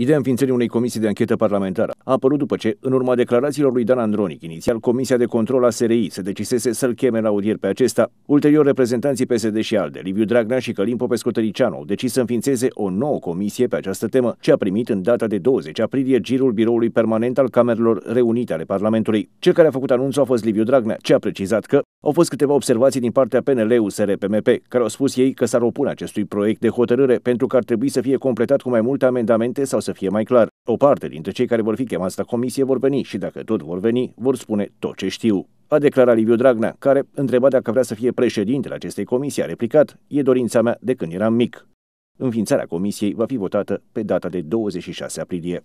Ideea înființării unei comisii de anchetă parlamentară a apărut după ce, în urma declarațiilor lui Dan Andronic, inițial Comisia de Control a SRI se decisese să-l cheme la audier pe acesta, ulterior reprezentanții PSD și ALDE, Liviu Dragnea și Călim Popescu Tăricianu, au decis să înființeze o nouă comisie pe această temă, ce a primit în data de 20 aprilie girul biroului permanent al Camerelor Reunite ale Parlamentului. Cel care a făcut anunțul a fost Liviu Dragnea, ce a precizat că au fost câteva observații din partea PNL-USR-PMP, care au spus ei că s-ar opune acestui proiect de hotărâre pentru că ar trebui să fie completat cu mai multe amendamente sau să fie mai clar. O parte dintre cei care vor fi chemați la comisie vor veni și dacă tot vor veni, vor spune tot ce știu. A declarat Liviu Dragnea, care, întrebat dacă vrea să fie președintele acestei comisii, a replicat, e dorința mea de când eram mic. Înființarea comisiei va fi votată pe data de 26 aprilie.